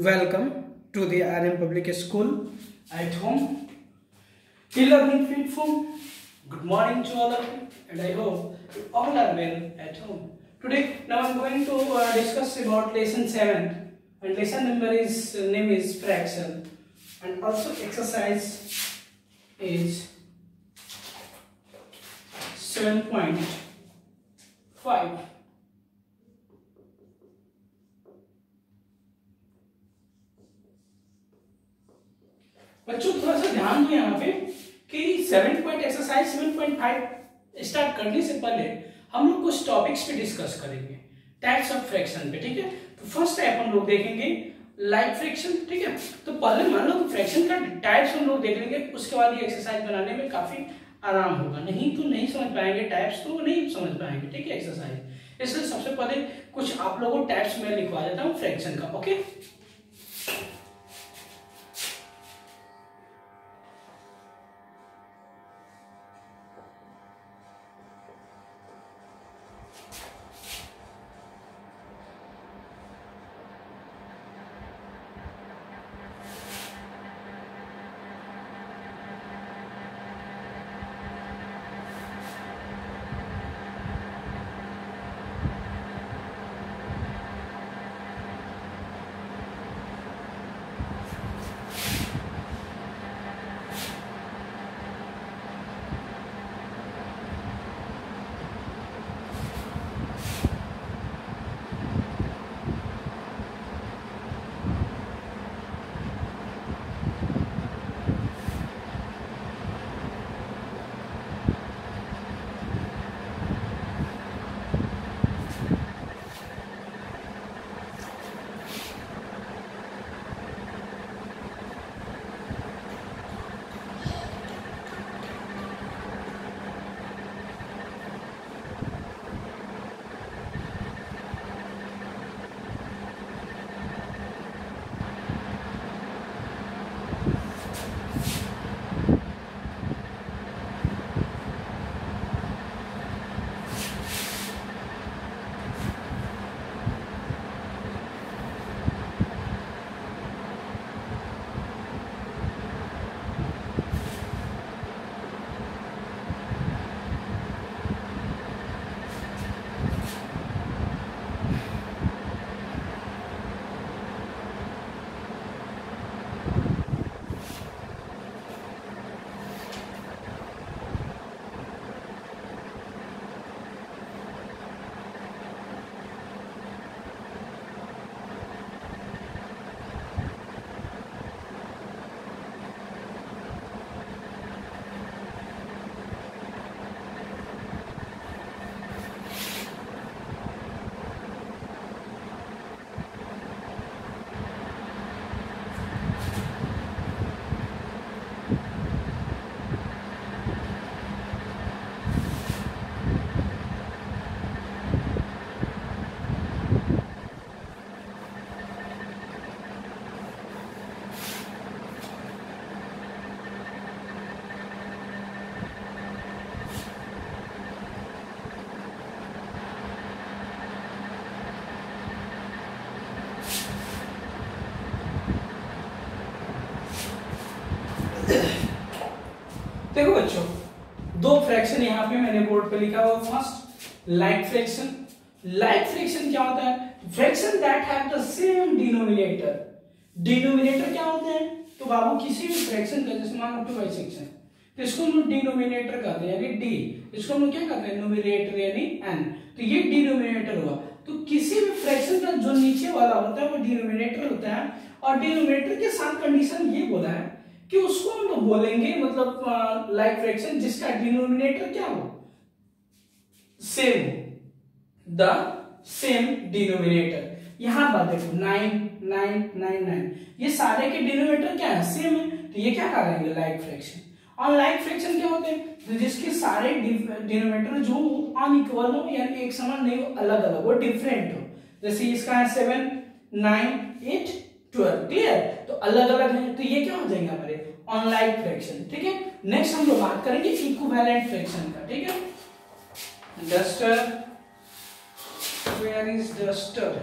Welcome to the RM Public School at home. E-learning feed. Good morning to all of you and I hope you all are well at home. Today now I am going to uh, discuss about lesson 7 and lesson number is uh, name is fraction and also exercise is 7.5 बच्चों थोड़ा सा ध्यान दो यहाँ पे कि seven point exercise seven point five start करने से पहले हम लोग कुछ टॉपिक्स पे डिस्कस करेंगे। टाइप्स ऑफ़ फ्रैक्शन पे, ठीक है? तो फ़र्स्ट टाइप हम लोग देखेंगे लाइक फ्रैक्शन ठीक है? तो पहले मान लो फ्रैक्शन का टाइप्स हम लोग देख लेंगे, उसके बाद ये एक्सरसाइज बनाने में काफ़ी आराम होगा। नहीं तो नहीं समझ पाएँगे टाइप्स तो नहीं समझ पाएँगे, ठीक है? एक्सरसाइज इसलिए सबसे पहले कुछ आप लोगों को टाइप्स में लिखवा देता हूँ फ्रैक्शन का ओके पे लिखा हुआ first like fraction like fraction क्या होता है? Fraction that have the same denominator denominator क्या होते हैं? तो बाबू, किसी भी फ्रैक्शन का, जैसे मान लो टू बाई सेक्शन तो इसको हम डिनोमिनेटर कहते हैं, यानी डी इसको हम क्या कहते हैं? नोमिनेटर यानी एन तो ये डिनोमिनेटर हुआ। तो किसी भी फ्रैक्शन का जो नीचे वाला होता है, वो डिनोमिनेटर होता है। और डिनोमिनेटर के साथ कंडीशन ये बोला है कि उसको हम लोग बोलेंगे मतलब लाइक फ्रैक्शन जिसका डिनोमिनेटर क्या हो? सेम द सेम डिनोमिनेटर यहाँ बात देखो नाइन नाइन नाइन नाइन ये सारे के डिनोमिनेटर क्या है? सेम है। तो ये क्या करेंगे लाइक फ्रैक्शन और लाइक फ्रैक्शन क्या होते हैं? तो जिसके सारे डिनोमिनेटर जो अनइक्वल हो या एक समान नहीं हो अलग अलग हो डिफरेंट हो। जैसे इसका है seven nine eight twelve clear तो अलग अलग है। तो ये क्या हो जाएँगे हमारे? ऑनलाइन फ्रैक्शन ठीक है? नेक्स्ट हम लोग बात करेंगे इक्विवेलेंट फ्रैक्शन का। ठीक है? duster where is duster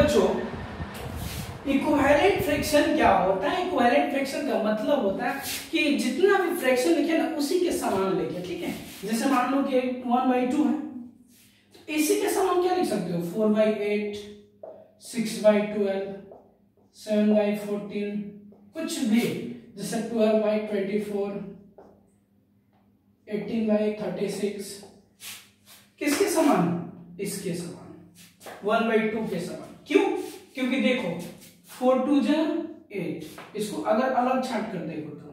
बच्चों इक्विवेलेंट फ्रैक्शन क्या होता है? इक्विवेलेंट फ्रैक्शन का मतलब होता है कि जितना भी फ्रैक्शन लिखे ना, उसी के समान लिखे, ठीक है? जैसे मान लो कि वन बाई टू है तो इसी के समान क्या लिख सकते हो? Four by eight six by twelve seven by fourteen कुछ भी। जैसे twelve by twenty four eighteen by thirty six किसके समान? इसके समान। वन बाई टू के समान। क्यों? क्योंकि देखो फोर टू जा एट इसको अगर अलग छाट कर देखो तो।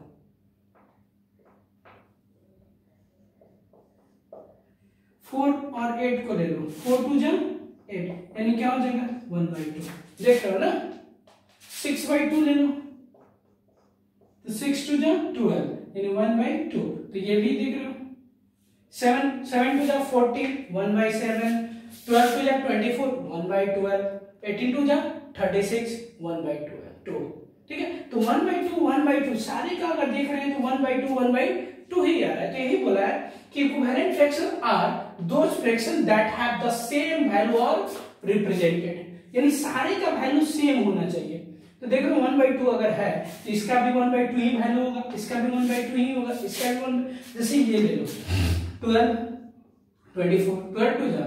फोर और एट को ले लो। फोर टू जा एट यानी क्या हो जाएगा? वन बाई टू देख रहे हो ना? सिक्स बाई टू ले लो। तो सिक्स टू जा ट्वेल्व यानी वन बाई टू तो ये भी देख रहे हो। सेवन सेवन टू जा fourteen one by seven twelve two जा twenty four one by twelve eighteen two जा, thirty six, one by two है, टू। ठीक है? तो one by two, one by two, सारे का अगर देख रहे हैं तो one by two, one by two ही आ रहा है। तो यही बोला है कि equivalent fraction are those fraction that have the same value और रिप्रेजेंटेड यानी सारे का वैल्यू सेम होना चाहिए। तो देख लो, वन बाई टू अगर है तो इसका भी वन बाई टू ही वैल्यू होगा, इसका भी वन बाई टू ही होगा, इसका भी वन जैसे ये ले लो। Twelve, twenty four, twelve two जा।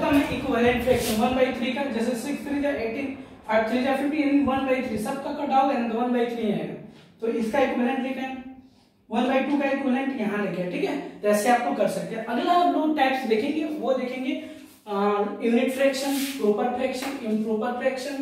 का मैं इक्विवेलेंट फ्रैक्शन 1 by 3 का, जैसे सिक्स थ्री जा एटीन फाइव थ्री जा फिफ्टी यानी 1 by 3 सबका कट आओगे ना तो वन बाई थ्री आएगा तो इसका इक्विवेलेंट लिखा। है वन बाई टू का इक्विवेलेंट यहाँ लिखा है ठीक है? तो ऐसे लोग कर सकते हैं। अगला आप लोग टाइप्स देखेंगे, वो देखेंगे unit fraction proper fraction improper fraction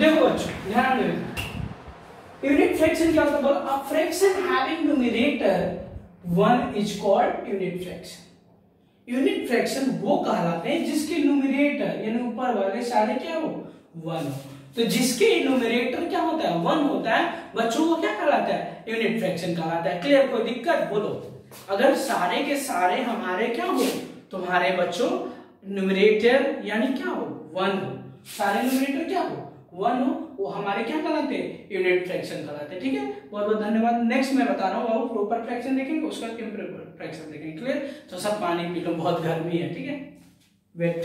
देखो बच्चों, ध्यान दो यूनिट फ्रैक्शन क्या होता है? बोलो a fraction having numerator 1 is called unit fraction unit fraction वो कहलाते हैं जिसके न्यूमरेटर यानी ऊपर वाले सारे क्या हो? 1 हो तो जिसके न्यूमरेटर क्या होता है? 1 होता है। बच्चों को क्या कहलाता है? यूनिट फ्रैक्शन कहलाता है। क्लियर कोई दिक्कत? बोलो। अगर सारे के सारे हमारे क्या हो? तुम्हारे बच्चों न्यूमरेटर यानी क्या हो? 1 हो सारे न्यूमरेटर क्या हो? वन हो वो हमारे क्या कहलाते हैं यूनिट फ्रैक्शन कहलाते हैं ठीक है? बहुत बहुत धन्यवाद। नेक्स्ट मैं बता रहा हूँ वो प्रॉपर फ्रैक्शन देखेंगे, उसका इम्प्रॉपर फ्रैक्शन देखेंगे क्लियर तो सब पानी पी लो, बहुत गर्मी है, ठीक है? वेट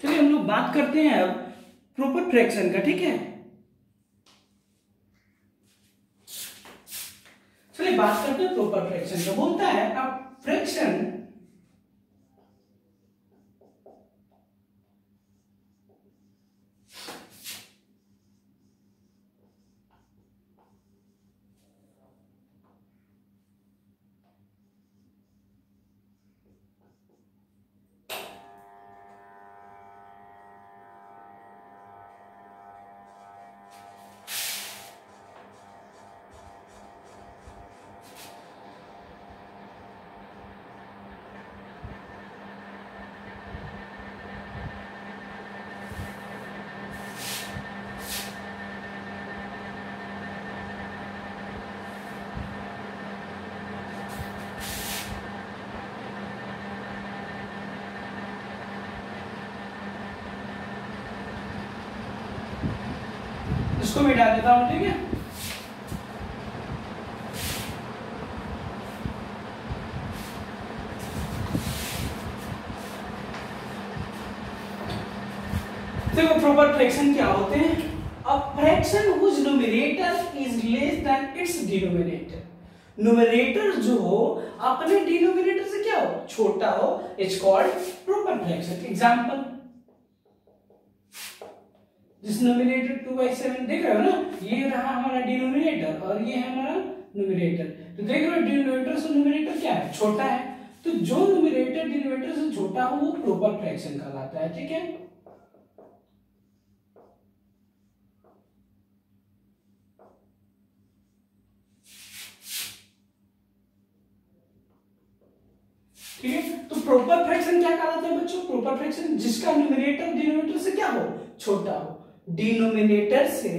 चलिए बात करते हैं अब प्रॉपर फ्रैक्शन का, ठीक है? चलिए बात करते हैं प्रॉपर फ्रैक्शन का। बोलता है, अब फ्रैक्शन इसको मिटा देता हूँ, ठीक है? देखो प्रॉपर फ्रैक्शन क्या होते हैं? A fraction whose numerator is less than its denominator numerator जो हो, अपने डिनोमिनेटर से क्या हो? छोटा हो it's called proper fraction example जिस नोमिनेटर टू बाई सेवन देख रहे हो ना, ये रहा हमारा डिनोमिनेटर और ये है हमारा नोमिनेटर तो देख रहे हो डिनोमिनेटर से नोमिनेटर क्या है? छोटा है. तो जो न्यूमिनेटर डिनोमिनेटर से छोटा हो, वो प्रॉपर फ्रैक्शन कहलाता है, ठीक है? ठीक है? तो प्रॉपर फ्रैक्शन क्या कहलाता है बच्चों? प्रॉपर फ्रैक्शन जिसका न्यूमिनेटर डिनोमिनेटर से क्या हो? छोटा हो. डिनोमिनेटर से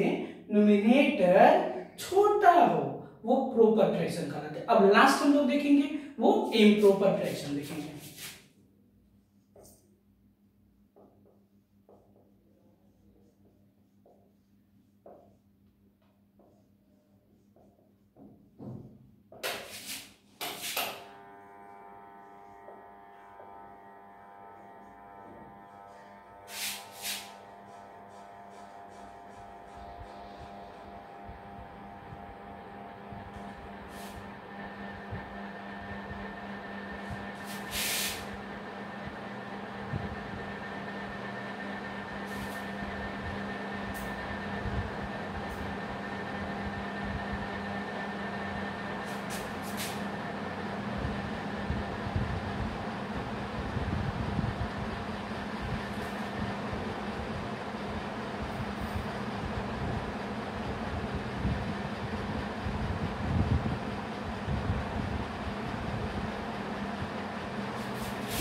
नोमिनेटर छोटा हो, वो प्रोपर ट्रैक्शन कहलाते अब लास्ट हम लोग देखेंगे, वो इम्प्रोपर ट्रैक्शन देखेंगे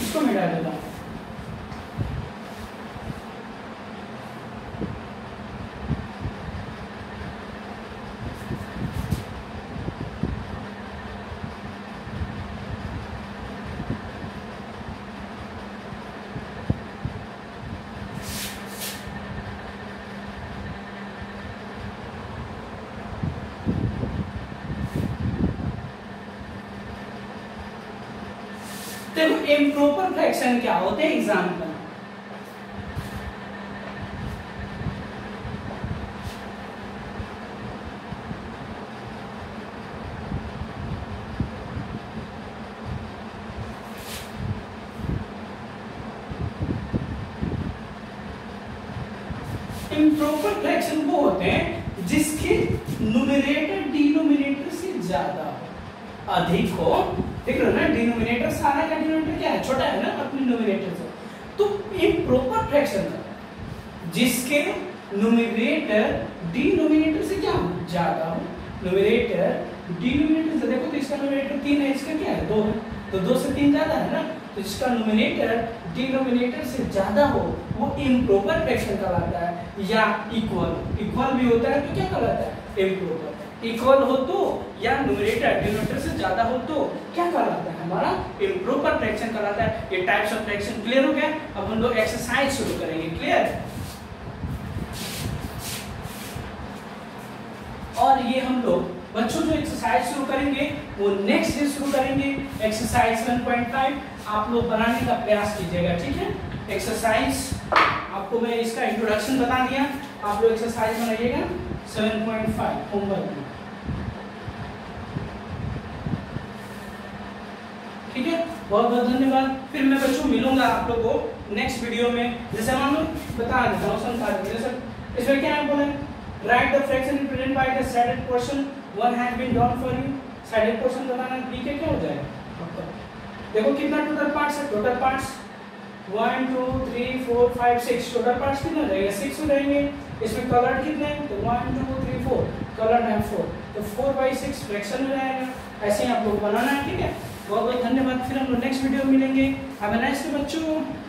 इसको मिटा देता हूँ देखो इम्प्रॉपर फ्रैक्शन क्या होते हैं? एग्ज़ाम्पल इम्प्रॉपर फ्रैक्शन वो होते हैं जिसके न्यूमरेटर डिनोमिनेटर से ज़्यादा हो अधिक हो। डिनोमिनेटर सारा का डिनोमिनेटर क्या है? छोटा है ना, अपने न्यूमरेटर से। तो इम्प्रॉपर फ्रैक्शन का जिसके न्यूमरेटर डिनोमिनेटर से क्या हो? ज़्यादा हो। न्यूमरेटर डिनोमिनेटर से देखो तो इसका न्यूमरेटर तीन है, इसका क्या है? दो है। तो दो से तीन ज़्यादा है ना? तो जिसका न्यूमरेटर डिनोमिनेटर से ज़्यादा हो, वो इम्प्रॉपर फ्रैक्शन कहलाता है, या इक्वल इक्वल भी होता है तो क्या कहलाता है? इम्प्रॉपर इक्वल हो तो या न्यूमरेटर डिनोमिनेटर से ज़्यादा हो तो क्या कहलाता है? हमारा इम्प्रॉपर फ्रैक्शन कहलाता है। ये टाइप्स ऑफ़ फ्रैक्शन क्लियर हो गया? अब हम लोग एक्सरसाइज शुरू करेंगे। क्लियर और ये हम लोग बच्चों जो एक्सरसाइज शुरू करेंगे, वो नेक्स्ट डे शुरू करेंगे। एक्सरसाइज 1.5 आप लोग बनाने का प्रयास कीजिएगा, ठीक है? एक्सरसाइज आपको मैं इसका इंट्रोडक्शन बता दिया। आप लोग एक्सरसाइज बनाइएगा 7.5 होमवर्क में ठीक है बहुत बहुत धन्यवाद। फिर मैं बच्चों, मिलूँगा आप लोग को नेक्स्ट वीडियो में। जैसे मान लो बता देता हूँ संसार जैसे इसमें क्या है बोले right the fraction represent by the shaded portion one has been done for you shaded portion बताना ठीक है क्या हो जाएगा। देखो कितना टोटल पार्ट्स है। Total parts one two three four five six total parts कितने रहेंगे सिक्स हो जाएँगे। इसमें कलर कितने हैं? तो one two three four colour है फोर तो फोर बाई सिक्स फ्रैक्शन हो जाएगा। ऐसे ही आप लोग बनाना है, ठीक है? बहुत बहुत धन्यवाद। फिर हम लोग नेक्स्ट वीडियो मिलेंगे। अब नेक्स्ट बच्चों।